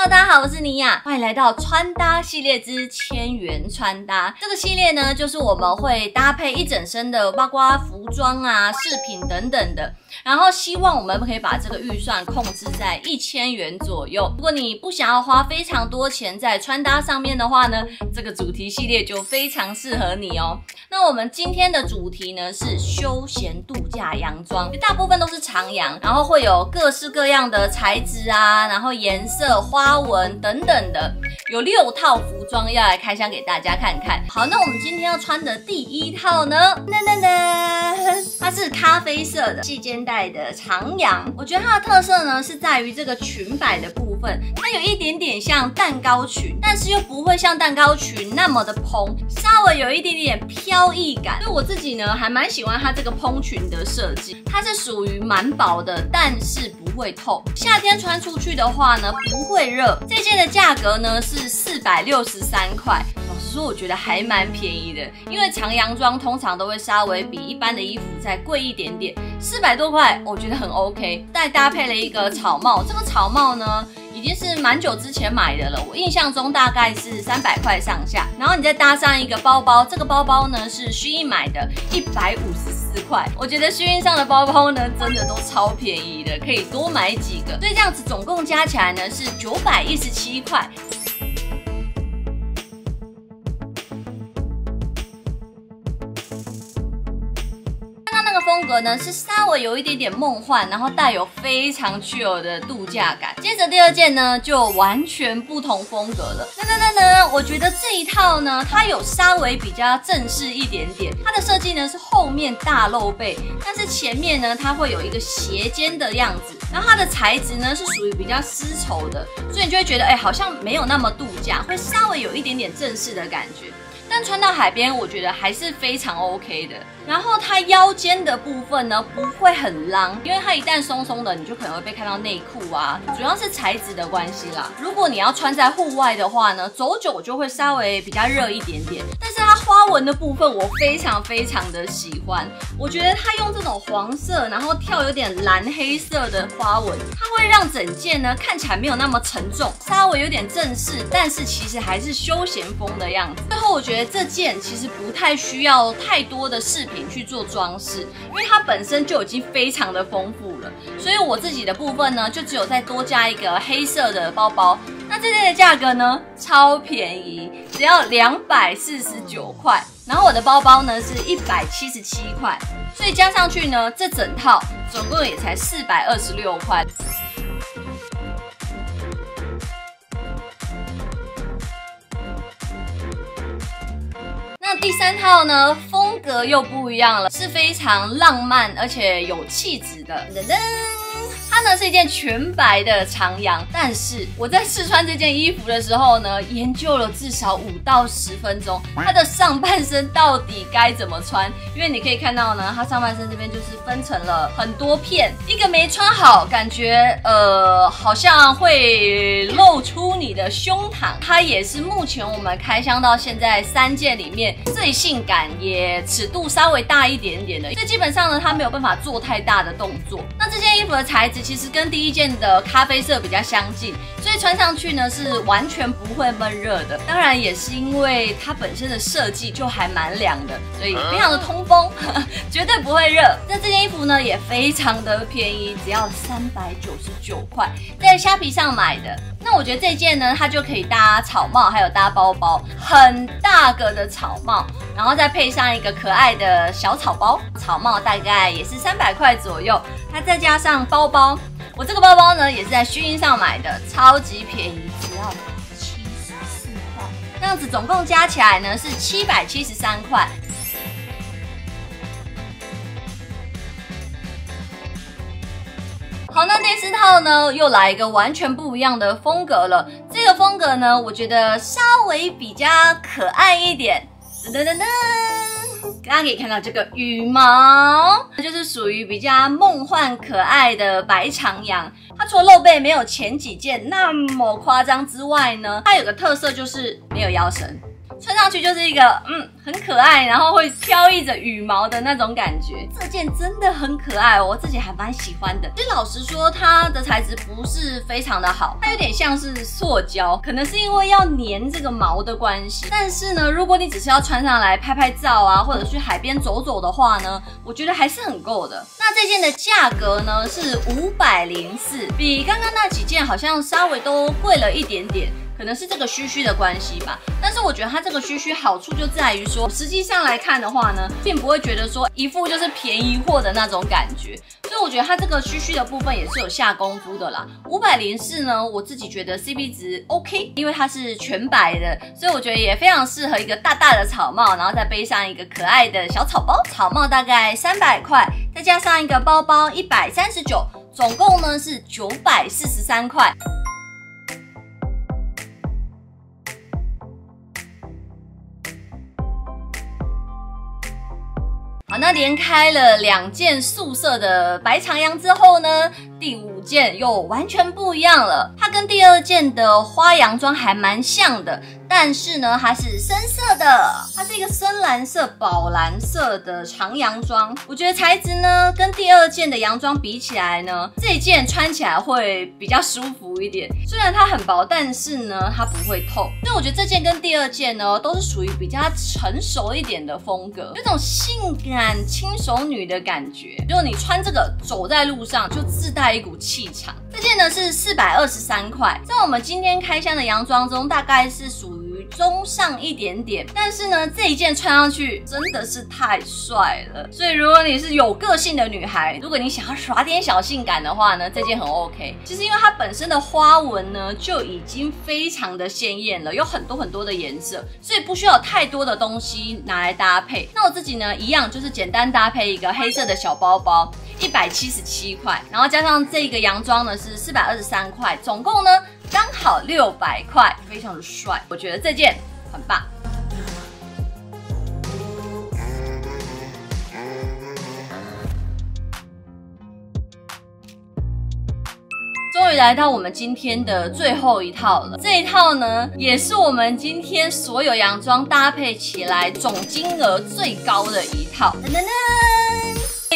Hello，大家好，我是妮娅，欢迎来到穿搭系列之千元穿搭。这个系列呢，就是我们会搭配一整身的，包括服装啊、饰品等等的。然后希望我们可以把这个预算控制在一千元左右。如果你不想要花非常多钱在穿搭上面的话呢，这个主题系列就非常适合你哦。那我们今天的主题呢是休闲度假洋装，大部分都是长洋，然后会有各式各样的材质啊，然后颜色、花纹等等的，有六套服装要来开箱给大家看看。好，那我们今天要穿的第一套呢，噔噔噔，它是咖啡色的细肩带的长洋。我觉得它的特色呢是在于这个裙摆的部分，它有一点点像蛋糕裙，但是又不会像蛋糕裙那么的蓬，稍微有一点点飘逸感。所以我自己呢还蛮喜欢它这个蓬裙的设计，它是属于蛮薄的，但是不会透。夏天穿出去的话呢不会热。这件的价格呢是四百六十三块。我觉得还蛮便宜的，因为长洋装通常都会稍微比一般的衣服再贵一点点，四百多块我觉得很 OK。再搭配了一个草帽，这个草帽呢已经是蛮久之前买的了，我印象中大概是三百块上下。然后你再搭上一个包包，这个包包呢是薰衣买的，一百五十四块。我觉得薰衣上的包包呢真的都超便宜的，可以多买几个。所以这样子总共加起来呢是九百一十七块。风格呢是稍微有一点点梦幻，然后带有非常具有的度假感。接着第二件呢就完全不同风格了。那那那呢？我觉得这一套呢，它有稍微比较正式一点点。它的设计呢是后面大露背，但是前面呢它会有一个斜肩的样子。然后它的材质呢是属于比较丝绸的，所以你就会觉得哎，好像没有那么度假，会稍微有一点点正式的感觉。穿到海边，我觉得还是非常 OK 的。然后它腰间的部分呢，不会很浪，因为它一旦松松的，你就可能会被看到内裤啊。主要是材质的关系啦。如果你要穿在户外的话呢，走久就会稍微比较热一点点。但是它花纹的部分，我非常非常的喜欢。我觉得它用这种黄色，然后跳有点蓝黑色的花纹，它会让整件呢看起来没有那么沉重，稍微有点正式，但是其实还是休闲风的样子。最后我觉得这件其实不太需要太多的饰品。去做装饰，因为它本身就已经非常的丰富了，所以我自己的部分呢，就只有再多加一个黑色的包包。那这件的价格呢，超便宜，只要两百四十九块。然后我的包包呢是一百七十七块，所以加上去呢，这整套总共也才四百二十六块。第三套呢？风格又不一样了，是非常浪漫而且有气质的。噔噔，它呢是一件全白的长洋，但是我在试穿这件衣服的时候呢，研究了至少五到十分钟，它的上半身到底该怎么穿？因为你可以看到呢，它上半身这边就是分成了很多片，一个没穿好，感觉呃好像会露出你的胸膛。它也是目前我们开箱到现在三件里面最性感也。尺度稍微大一点点的，所以基本上呢，它没有办法做太大的动作。那这件衣服的材质其实跟第一件的咖啡色比较相近，所以穿上去呢是完全不会闷热的。当然也是因为它本身的设计就还蛮凉的，所以非常的通风，绝对不会热。那这件衣服呢也非常的便宜，只要三百九十九块，在虾皮上买的。那我觉得这件呢，它就可以搭草帽，还有搭包包，很大个的草帽，然后再配上一个可爱的小草包。草帽大概也是三百块左右，再加上包包，我这个包包呢也是在虚音上买的，超级便宜，只要七十四块。这样子总共加起来呢是七百七十三块。好，那第四套呢，又来一个完全不一样的风格了。这个风格呢，我觉得稍微比较可爱一点。噔噔噔噔，大家可以看到这个羽毛，它就是属于比较梦幻可爱的白长羊。它除了露背没有前几件那么夸张之外呢，它有个特色就是没有腰绳。穿上去就是一个嗯很可爱，然后会飘逸着羽毛的那种感觉。这件真的很可爱，我自己还蛮喜欢的。其实老实说，它的材质不是非常的好，它有点像是塑胶，可能是因为要粘这个毛的关系。但是呢，如果你只是要穿上来拍拍照啊，或者去海边走走的话呢，我觉得还是很够的。那这件的价格呢是五百零四，比刚刚那几件好像稍微都贵了一点点。可能是这个须须的关系吧，但是我觉得它这个须须好处就在于说，实际上来看的话呢，并不会觉得说一副就是便宜货的那种感觉，所以我觉得它这个须须的部分也是有下功夫的啦。五百零四呢，我自己觉得 CP 值 OK，因为它是全白的，所以我觉得也非常适合一个大大的草帽，然后再背上一个可爱的小草包。草帽大概三百块，再加上一个包包一百三十九，总共呢是九百四十三块。那连开了两件素色的白长阳之后呢，第五件又完全不一样了。它跟第二件的花洋装还蛮像的。但是呢，它是深色的，它是一个深蓝色、宝蓝色的长洋装。我觉得材质呢，跟第二件的洋装比起来呢，这件穿起来会比较舒服一点。虽然它很薄，但是呢，它不会透。所以我觉得这件跟第二件呢，都是属于比较成熟一点的风格，有种性感轻熟女的感觉。如果你穿这个走在路上，就自带一股气气场。这件呢是四百二十三块，在我们今天开箱的洋装中，大概是属于。中上一点点，但是呢，这一件穿上去真的是太帅了。所以如果你是有个性的女孩，如果你想要耍点小性感的话呢，这件很 OK。其实因为它本身的花纹呢就已经非常的鲜艳了，有很多很多的颜色，所以不需要太多的东西拿来搭配。那我自己呢，一样就是简单搭配一个黑色的小包包，一百七十七块，然后加上这个洋装呢是四百二十三块，总共呢。刚好六百块，非常的帅，我觉得这件很棒。终于来到我们今天的最后一套了，这一套呢，也是我们今天所有洋装搭配起来总金额最高的一套。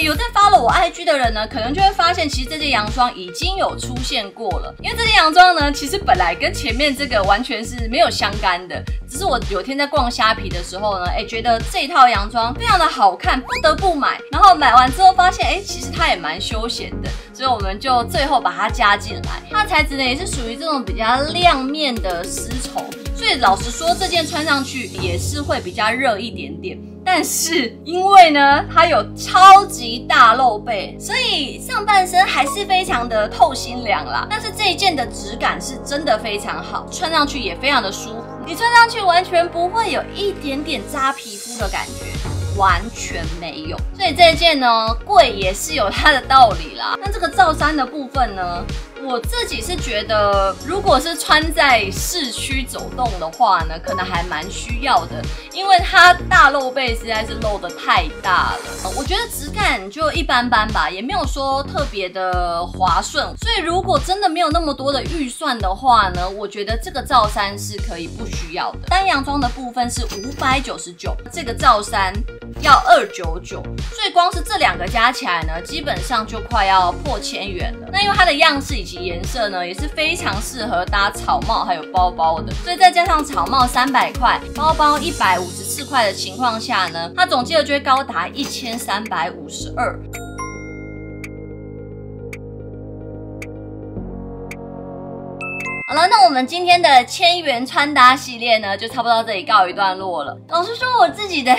有在发了我 IG 的人呢，可能就会发现，其实这件洋装已经有出现过了。因为这件洋装呢，其实本来跟前面这个完全是没有相干的，只是我有天在逛虾皮的时候呢，哎，觉得这套洋装非常的好看，不得不买。然后买完之后发现，哎，其实它也蛮休闲的，所以我们就最后把它加进来。它的材质呢，也是属于这种比较亮面的丝绸，所以老实说，这件穿上去也是会比较热一点点。但是因为呢，它有超级大露背，所以上半身还是非常的透心凉啦。但是这一件的质感是真的非常好，穿上去也非常的舒服，你穿上去完全不会有一点点扎皮肤的感觉，完全没有。所以这件呢，贵也是有它的道理啦。那这个罩衫的部分呢？我自己是觉得，如果是穿在市区走动的话呢，可能还蛮需要的，因为它大露背实在是露的太大了。我觉得质感就一般般吧，也没有说特别的滑顺。所以如果真的没有那么多的预算的话呢，我觉得这个罩衫是可以不需要的。单洋装的部分是五百九十九，这个罩衫要二九九，所以光是这两个加起来呢，基本上就快要破千元了。那因为它的样式已经。颜色呢也是非常适合搭草帽还有包包的，所以再加上草帽三百块，包包一百五十四块的情况下呢，它总计额就会高达一千三百五十二。我们今天的千元穿搭系列呢，就差不多到这里告一段落了。老实说，我自己的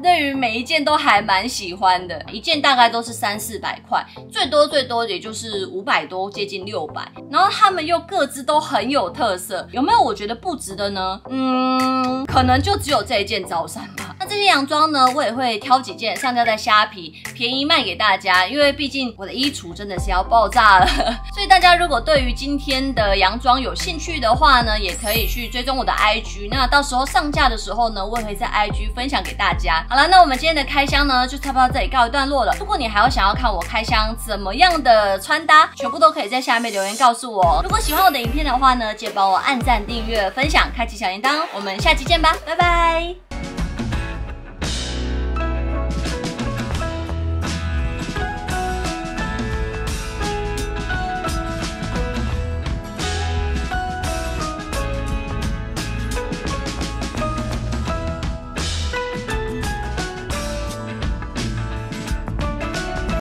对于每一件都还蛮喜欢的，一件大概都是三四百块，最多最多也就是五百多，接近六百。然后他们又各自都很有特色，有没有我觉得不值得呢？嗯，可能就只有这一件招衫吧。那这些洋装呢，我也会挑几件上架在虾皮，便宜卖给大家，因为毕竟我的衣橱真的是要爆炸了。所以大家如果对于今天的洋装有兴趣的话呢，也可以去追踪我的 IG。那到时候上架的时候呢，我也会在 IG 分享给大家。好了，那我们今天的开箱呢，就差不多到这里告一段落了。如果你还要想要看我开箱怎么样的穿搭，全部都可以在下面留言告诉我。如果喜欢我的影片的话呢，记得帮我按赞、订阅、分享、开启小铃铛。我们下期见吧，拜拜。